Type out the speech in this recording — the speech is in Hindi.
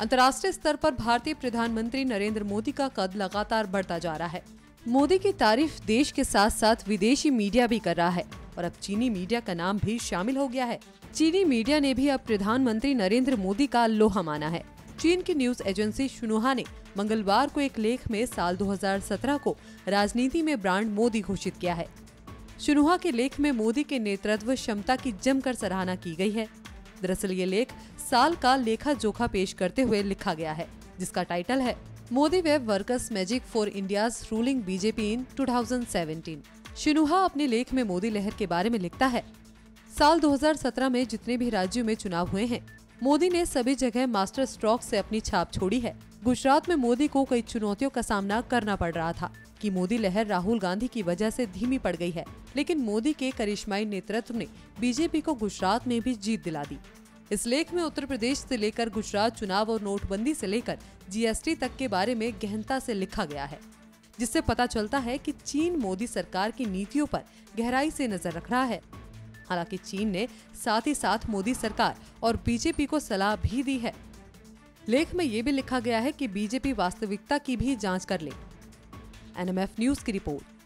अंतर्राष्ट्रीय स्तर पर भारतीय प्रधानमंत्री नरेंद्र मोदी का कद लगातार बढ़ता जा रहा है। मोदी की तारीफ़ देश के साथ साथ विदेशी मीडिया भी कर रहा है और अब चीनी मीडिया का नाम भी शामिल हो गया है। चीनी मीडिया ने भी अब प्रधानमंत्री नरेंद्र मोदी का लोहा माना है। चीन की न्यूज़ एजेंसी शुनुहा ने मंगलवार को एक लेख में साल 2017 को राजनीति में ब्रांड मोदी घोषित किया है। शुनुहा के लेख में मोदी के नेतृत्व क्षमता की जमकर सराहना की गई है। दरअसल ये लेख साल का लेखा जोखा पेश करते हुए लिखा गया है, जिसका टाइटल है, Modi web workers magic for India ruling BJP in 2017 शिनुहा अपने लेख में मोदी लहर के बारे में लिखता है साल 2017 में जितने भी राज्यों में चुनाव हुए हैं, मोदी ने सभी जगह मास्टर स्ट्रोक से अपनी छाप छोड़ी है। गुजरात में मोदी को कई चुनौतियों का सामना करना पड़ रहा था कि मोदी लहर राहुल गांधी की वजह से धीमी पड़ गई है, लेकिन मोदी के करिश्माई नेतृत्व ने बीजेपी को गुजरात में भी जीत दिला दी। इस लेख में उत्तर प्रदेश से लेकर गुजरात चुनाव और नोटबंदी से लेकर जीएसटी तक के बारे में गहनता से लिखा गया है, जिससे पता चलता है कि चीन मोदी सरकार की नीतियों पर गहराई से नज़र रख रहा है। हालाँकि चीन ने साथ ही साथ मोदी सरकार और बीजेपी को सलाह भी दी है। लेख में ये भी लिखा गया है कि बीजेपी वास्तविकता की भी जाँच कर ले। एनएमएफ न्यूज़ की रिपोर्ट।